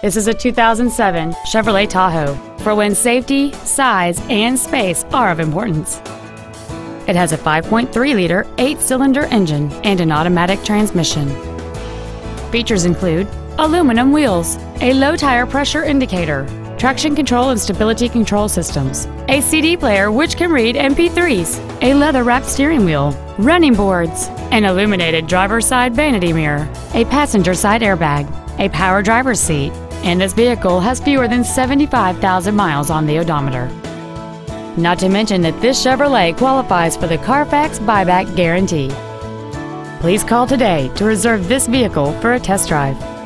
This is a 2007 Chevrolet Tahoe for when safety, size, and space are of importance. It has a 5.3-liter eight-cylinder engine and an automatic transmission. Features include aluminum wheels, a low tire pressure indicator, traction control and stability control systems, a CD player which can read MP3s, a leather-wrapped steering wheel, running boards, an illuminated driver's side vanity mirror, a passenger side airbag, a power driver's seat, and this vehicle has fewer than 75,000 miles on the odometer. Not to mention that this Chevrolet qualifies for the Carfax buyback guarantee. Please call today to reserve this vehicle for a test drive.